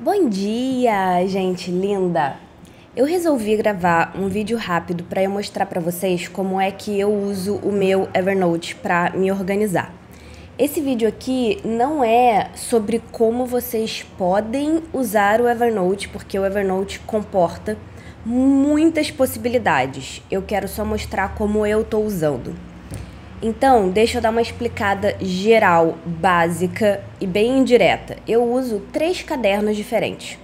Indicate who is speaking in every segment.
Speaker 1: Bom dia, gente linda! Eu resolvi gravar um vídeo rápido para eu mostrar para vocês como é que eu uso o meu Evernote para me organizar. Esse vídeo aqui não é sobre como vocês podem usar o Evernote, porque o Evernote comporta muitas possibilidades. Eu quero só mostrar como eu estou usando. Então, deixa eu dar uma explicada geral, básica e bem indireta. Eu uso três cadernos diferentes.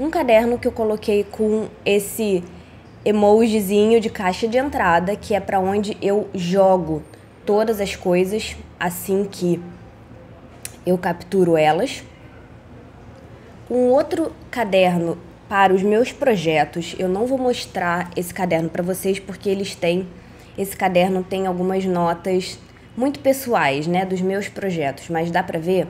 Speaker 1: Um caderno que eu coloquei com esse emojizinho de caixa de entrada, que é para onde eu jogo todas as coisas assim que eu capturo elas. Um outro caderno para os meus projetos. Eu não vou mostrar esse caderno para vocês porque eles têm esse caderno tem algumas notas muito pessoais, né, dos meus projetos, mas dá para ver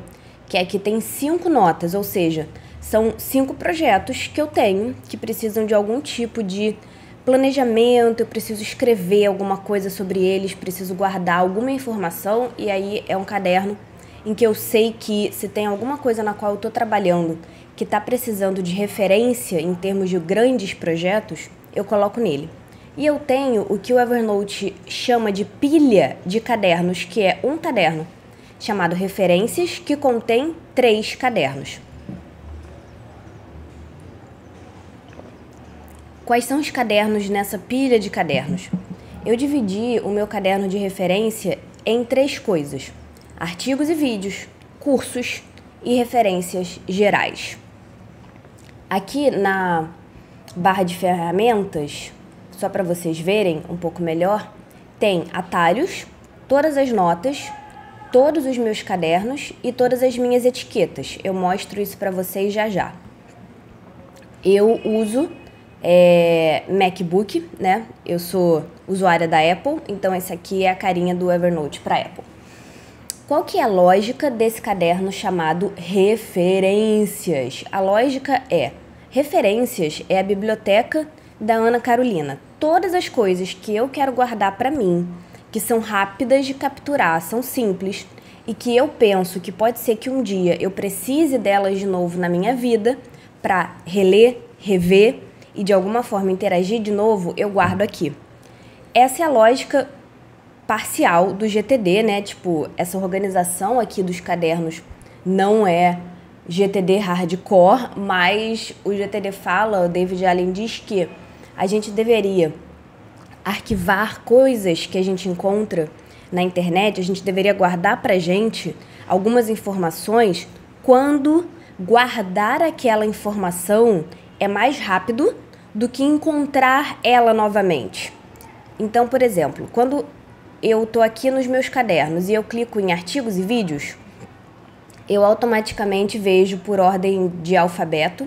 Speaker 1: que aqui tem cinco notas, ou seja, são cinco projetos que eu tenho que precisam de algum tipo de planejamento, eu preciso escrever alguma coisa sobre eles, preciso guardar alguma informação e aí é um caderno em que eu sei que se tem alguma coisa na qual eu estou trabalhando que está precisando de referência em termos de grandes projetos, eu coloco nele. E eu tenho o que o Evernote chama de pilha de cadernos, que é um caderno chamado Referências, que contém três cadernos. Quais são os cadernos nessa pilha de cadernos? Eu dividi o meu caderno de referência em três coisas: artigos e vídeos, cursos e referências gerais. Aqui na barra de ferramentas, só para vocês verem um pouco melhor, tem atalhos, todas as notas, todos os meus cadernos e todas as minhas etiquetas. Eu mostro isso para vocês já já. Eu uso é, MacBook, né? Eu sou usuária da Apple, então esse aqui é a carinha do Evernote para Apple. Qual que é a lógica desse caderno chamado referências? A lógica é referências é a biblioteca da Ana Carolina todas as coisas que eu quero guardar para mim, que são rápidas de capturar, são simples e que eu penso que pode ser que um dia eu precise delas de novo na minha vida para reler, rever e de alguma forma interagir de novo, eu guardo aqui. Essa é a lógica parcial do GTD, né? Tipo, essa organização aqui dos cadernos não é GTD hardcore, mas o GTD fala, o David Allen diz que a gente deveria arquivar coisas que a gente encontra na internet, a gente deveria guardar para gente algumas informações quando guardar aquela informação é mais rápido do que encontrar ela novamente. Então, por exemplo, quando eu estou aqui nos meus cadernos e eu clico em artigos e vídeos, eu automaticamente vejo por ordem de alfabeto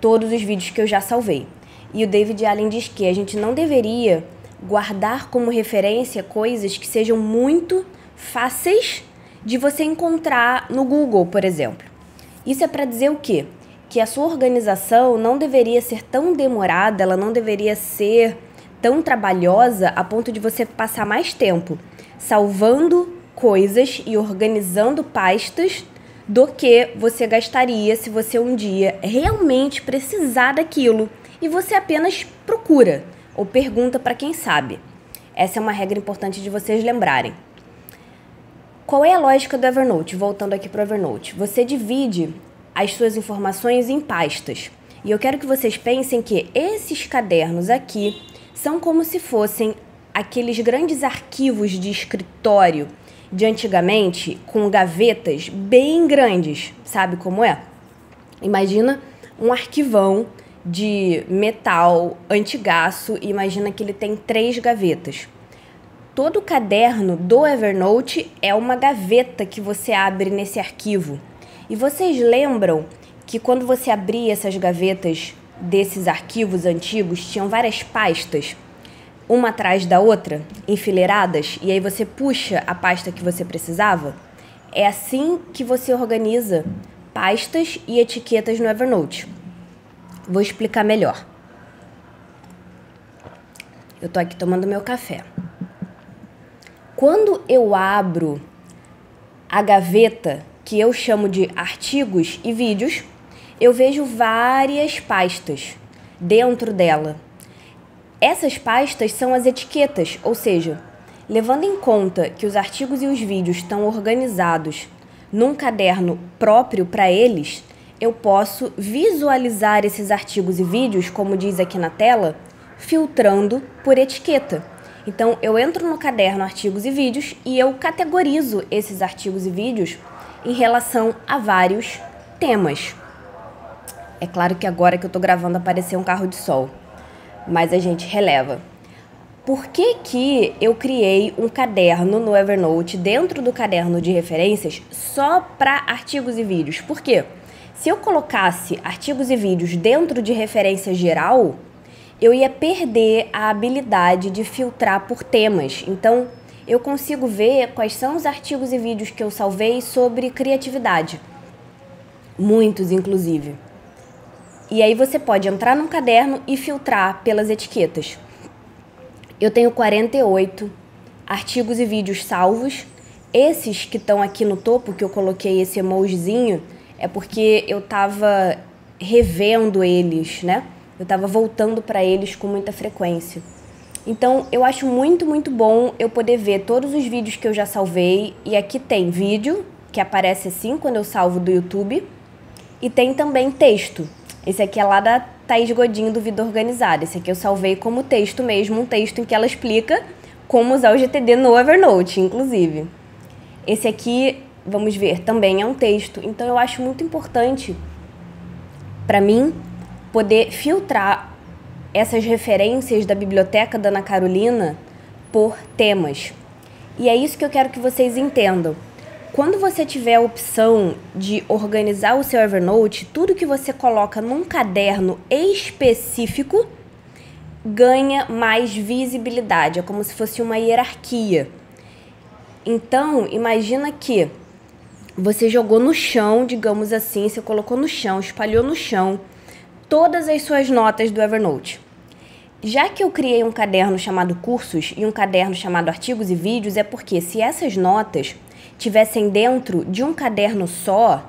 Speaker 1: todos os vídeos que eu já salvei. E o David Allen diz que a gente não deveria guardar como referência coisas que sejam muito fáceis de você encontrar no Google, por exemplo. Isso é para dizer o quê? Que a sua organização não deveria ser tão demorada, ela não deveria ser tão trabalhosa a ponto de você passar mais tempo salvando coisas e organizando pastas do que você gastaria se você um dia realmente precisar daquilo e você apenas procura ou pergunta para quem sabe. Essa é uma regra importante de vocês lembrarem. Qual é a lógica do Evernote? Voltando aqui para o Evernote. Você divide as suas informações em pastas. E eu quero que vocês pensem que esses cadernos aqui são como se fossem aqueles grandes arquivos de escritório de antigamente com gavetas bem grandes. Sabe como é? Imagina um arquivão de metal antigaço e imagina que ele tem três gavetas. Todo caderno do Evernote é uma gaveta que você abre nesse arquivo. E vocês lembram que quando você abria essas gavetas desses arquivos antigos, tinham várias pastas, uma atrás da outra, enfileiradas, e aí você puxa a pasta que você precisava? É assim que você organiza pastas e etiquetas no Evernote. Vou explicar melhor. Eu tô aqui tomando meu café. Quando eu abro a gaveta que eu chamo de artigos e vídeos, eu vejo várias pastas dentro dela. Essas pastas são as etiquetas, ou seja, levando em conta que os artigos e os vídeos estão organizados num caderno próprio para eles, eu posso visualizar esses artigos e vídeos, como diz aqui na tela, filtrando por etiqueta. Então, eu entro no caderno artigos e vídeos e eu categorizo esses artigos e vídeos em relação a vários temas. É claro que agora que eu estou gravando apareceu um carro de sol, mas a gente releva. Por que, que eu criei um caderno no Evernote dentro do caderno de referências só para artigos e vídeos? Por quê? Se eu colocasse artigos e vídeos dentro de referência geral, eu ia perder a habilidade de filtrar por temas. Então, eu consigo ver quais são os artigos e vídeos que eu salvei sobre criatividade. Muitos, inclusive. E aí você pode entrar num caderno e filtrar pelas etiquetas. Eu tenho 48 artigos e vídeos salvos. Esses que estão aqui no topo, que eu coloquei esse emojizinho, é porque eu tava revendo eles, né? Eu tava voltando para eles com muita frequência. Então, eu acho muito, muito bom eu poder ver todos os vídeos que eu já salvei. E aqui tem vídeo, que aparece assim quando eu salvo do YouTube. E tem também texto. Esse aqui é lá da Thaís Godinho do Vida Organizada. Esse aqui eu salvei como texto mesmo, um texto em que ela explica como usar o GTD no Evernote, inclusive. Esse aqui vamos ver, também é um texto. Então eu acho muito importante para mim poder filtrar essas referências da biblioteca da Ana Carolina por temas. E é isso que eu quero que vocês entendam. Quando você tiver a opção de organizar o seu Evernote, tudo que você coloca num caderno específico ganha mais visibilidade, é como se fosse uma hierarquia. Então, imagina que você jogou no chão, digamos assim, você colocou no chão, espalhou no chão todas as suas notas do Evernote. Já que eu criei um caderno chamado cursos e um caderno chamado artigos e vídeos, é porque se essas notas tivessem dentro de um caderno só,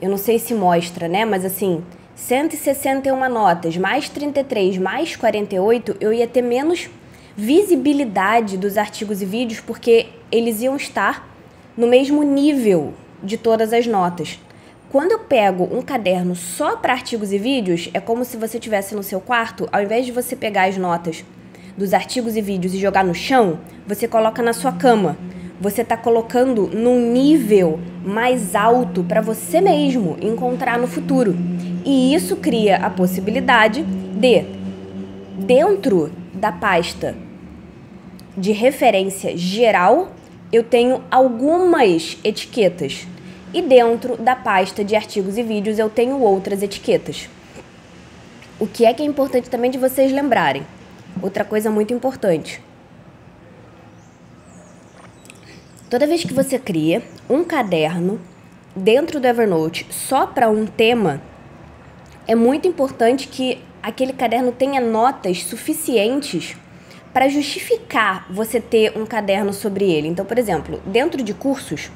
Speaker 1: eu não sei se mostra, né? Mas assim, 161 notas, mais 33, mais 48, eu ia ter menos visibilidade dos artigos e vídeos porque eles iam estar no mesmo nível de todas as notas. Quando eu pego um caderno só para artigos e vídeos, é como se você tivesse no seu quarto, ao invés de você pegar as notas dos artigos e vídeos e jogar no chão, você coloca na sua cama. Você está colocando num nível mais alto para você mesmo encontrar no futuro. E isso cria a possibilidade de, dentro da pasta de referência geral eu tenho algumas etiquetas e dentro da pasta de artigos e vídeos eu tenho outras etiquetas. O que é que é importante também de vocês lembrarem? Outra coisa muito importante. Toda vez que você cria um caderno dentro do Evernote só para um tema, é muito importante que aquele caderno tenha notas suficientes para justificar você ter um caderno sobre ele. Então, por exemplo, dentro de cursos,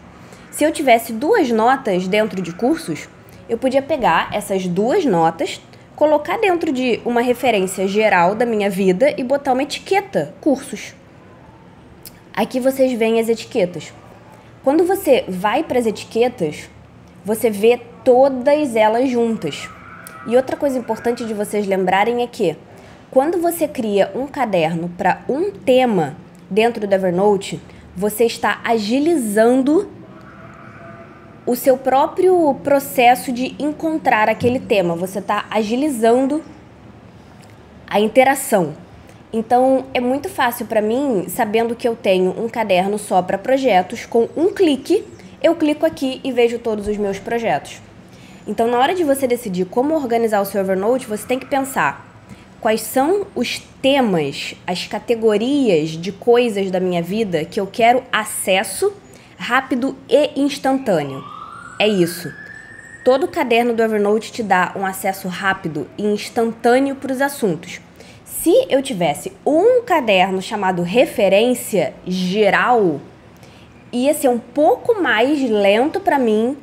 Speaker 1: se eu tivesse duas notas dentro de cursos, eu podia pegar essas duas notas, colocar dentro de uma referência geral da minha vida e botar uma etiqueta cursos. Aqui vocês veem as etiquetas. Quando você vai para as etiquetas, você vê todas elas juntas. E outra coisa importante de vocês lembrarem é que quando você cria um caderno para um tema dentro do Evernote, você está agilizando o seu próprio processo de encontrar aquele tema. Você está agilizando a interação. Então é muito fácil para mim, sabendo que eu tenho um caderno só para projetos, com um clique, eu clico aqui e vejo todos os meus projetos. Então, na hora de você decidir como organizar o seu Evernote, você tem que pensar quais são os temas, as categorias de coisas da minha vida que eu quero acesso rápido e instantâneo. É isso. Todo caderno do Evernote te dá um acesso rápido e instantâneo para os assuntos. Se eu tivesse um caderno chamado referência geral, ia ser um pouco mais lento para mim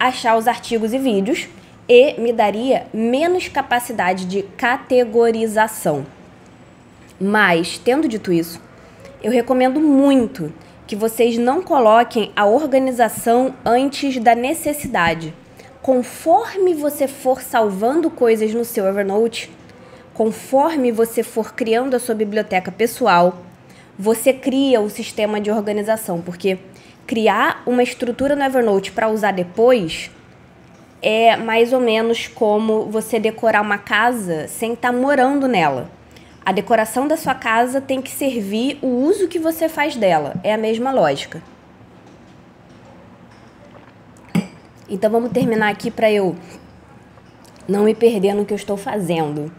Speaker 1: achar os artigos e vídeos e me daria menos capacidade de categorização. Mas, tendo dito isso, eu recomendo muito que vocês não coloquem a organização antes da necessidade. Conforme você for salvando coisas no seu Evernote, conforme você for criando a sua biblioteca pessoal, você cria o sistema de organização, porque criar uma estrutura no Evernote para usar depois é mais ou menos como você decorar uma casa sem estar tá morando nela. A decoração da sua casa tem que servir o uso que você faz dela. É a mesma lógica. Então vamos terminar aqui para eu não me perder no que eu estou fazendo.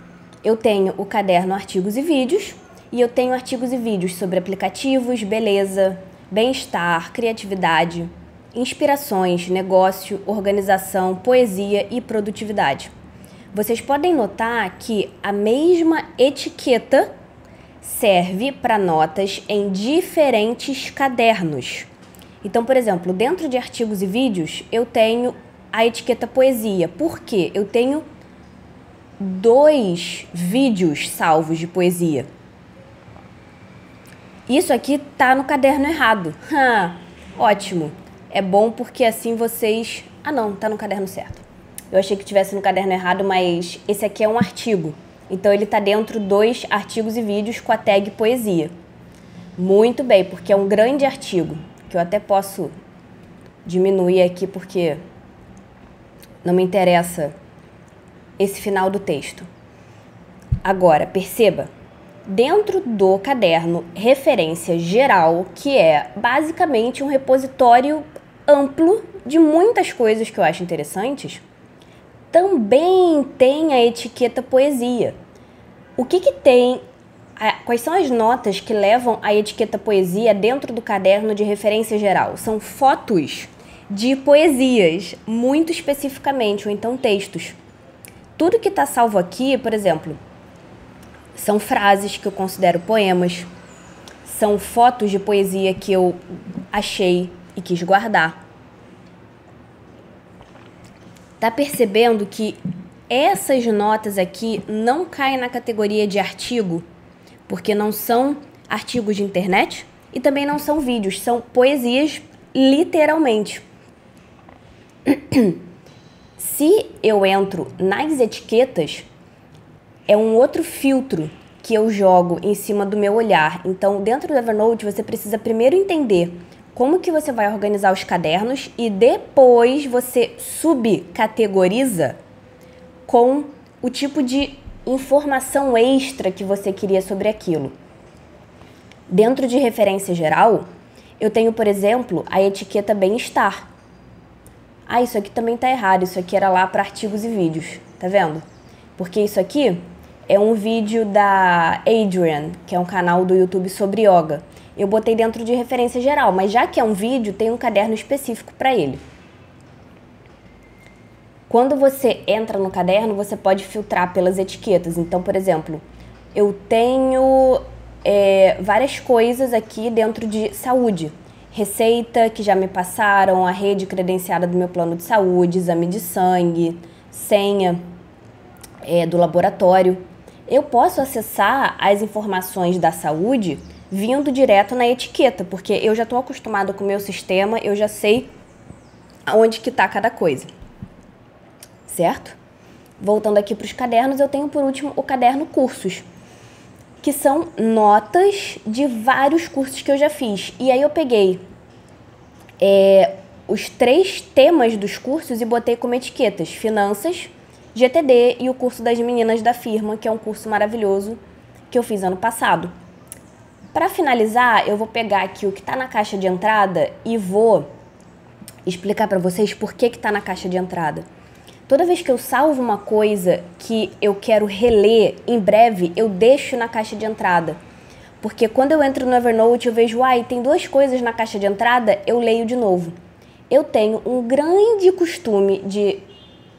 Speaker 1: Eu tenho o caderno Artigos e Vídeos e eu tenho artigos e vídeos sobre aplicativos, beleza, bem-estar, criatividade, inspirações, negócio, organização, poesia e produtividade vocês podem notar que a mesma etiqueta serve para notas em diferentes cadernos. Então, por exemplo, dentro de artigos e vídeos, eu tenho a etiqueta poesia. Por quê? Eu tenho dois vídeos salvos de poesia. Isso aqui tá no caderno errado. ótimo. É bom porque assim vocês. Ah, não, tá no caderno certo. Eu achei que tivesse no caderno errado, mas esse aqui é um artigo. Então ele está dentro dos artigos e vídeos com a tag poesia. Muito bem, porque é um grande artigo, que eu até posso diminuir aqui porque não me interessa esse final do texto. Agora, perceba, dentro do caderno referência geral, que é basicamente um repositório amplo de muitas coisas que eu acho interessantes, também tem a etiqueta poesia. O que, que tem? Quais são as notas que levam a etiqueta poesia dentro do caderno de referência geral? São fotos de poesias, muito especificamente, ou então textos. Tudo que está salvo aqui, por exemplo, são frases que eu considero poemas, são fotos de poesia que eu achei e quis guardar. Tá percebendo que essas notas aqui não caem na categoria de artigo, porque não são artigos de internet e também não são vídeos, são poesias literalmente. Se eu entro nas etiquetas, é um outro filtro que eu jogo em cima do meu olhar. Então, dentro do Evernote, você precisa primeiro entender como que você vai organizar os cadernos e depois você subcategoriza com o tipo de informação extra que você queria sobre aquilo. Dentro de referência geral, eu tenho, por exemplo, a etiqueta bem-estar. Ah, isso aqui também tá errado, isso aqui era lá para artigos e vídeos, tá vendo? Porque isso aqui é um vídeo da Adrian, que é um canal do YouTube sobre yoga eu botei dentro de referência geral, mas já que é um vídeo, tem um caderno específico para ele. Quando você entra no caderno, você pode filtrar pelas etiquetas. Então, por exemplo, eu tenho é, várias coisas aqui dentro de saúde. Receita que já me passaram, a rede credenciada do meu plano de saúde, exame de sangue, senha é, do laboratório. Eu posso acessar as informações da saúde vindo direto na etiqueta, porque eu já estou acostumado com o meu sistema, eu já sei aonde que está cada coisa. Certo? Voltando aqui para os cadernos, eu tenho por último o caderno cursos, que são notas de vários cursos que eu já fiz. E aí eu peguei é, os três temas dos cursos e botei como etiquetas: finanças, GTD e o curso das meninas da firma, que é um curso maravilhoso que eu fiz ano passado. Para finalizar, eu vou pegar aqui o que está na caixa de entrada e vou explicar para vocês por que está na caixa de entrada. Toda vez que eu salvo uma coisa que eu quero reler em breve, eu deixo na caixa de entrada. Porque quando eu entro no Evernote, eu vejo, ai, tem duas coisas na caixa de entrada, eu leio de novo. Eu tenho um grande costume de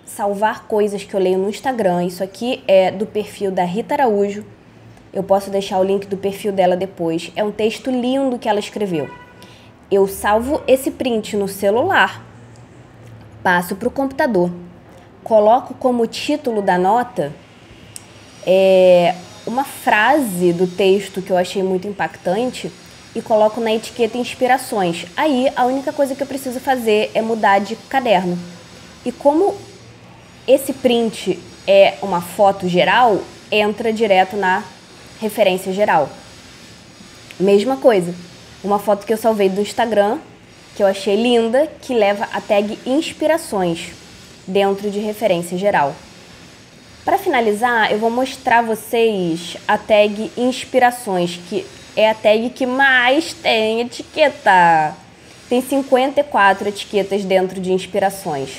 Speaker 1: salvar coisas que eu leio no Instagram. Isso aqui é do perfil da Rita Araújo. Eu posso deixar o link do perfil dela depois. É um texto lindo que ela escreveu. Eu salvo esse print no celular, passo para o computador, coloco como título da nota é, uma frase do texto que eu achei muito impactante e coloco na etiqueta inspirações. Aí a única coisa que eu preciso fazer é mudar de caderno. E como esse print é uma foto geral, entra direto na referência geral. Mesma coisa, uma foto que eu salvei do Instagram, que eu achei linda, que leva a tag inspirações dentro de referência geral. Para finalizar, eu vou mostrar vocês a tag inspirações, que é a tag que mais tem etiqueta. Tem 54 etiquetas dentro de inspirações.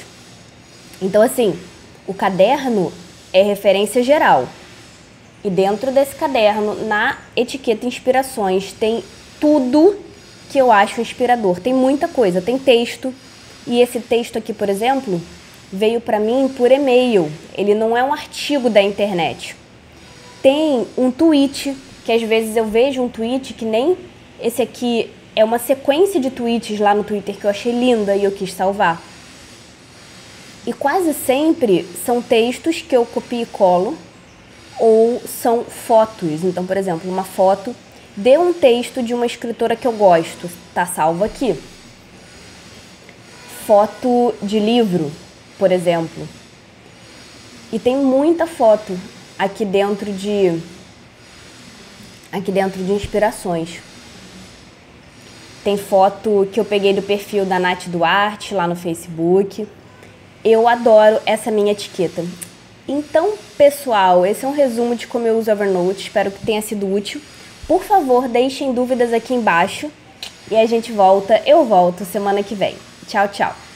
Speaker 1: Então, assim, o caderno é referência geral. E dentro desse caderno, na etiqueta inspirações, tem tudo que eu acho inspirador. Tem muita coisa, tem texto. E esse texto aqui, por exemplo, veio para mim por e-mail. Ele não é um artigo da internet. Tem um tweet, que às vezes eu vejo um tweet que nem esse aqui é uma sequência de tweets lá no Twitter que eu achei linda e eu quis salvar. E quase sempre são textos que eu copio e colo ou são fotos. Então, por exemplo, uma foto de um texto de uma escritora que eu gosto, tá salvo aqui. Foto de livro, por exemplo. E tem muita foto aqui dentro de aqui dentro de inspirações. Tem foto que eu peguei do perfil da Nath Duarte lá no Facebook. Eu adoro essa minha etiqueta. Então, pessoal, esse é um resumo de como eu uso Evernote. Espero que tenha sido útil. Por favor, deixem dúvidas aqui embaixo e a gente volta, eu volto semana que vem. Tchau, tchau.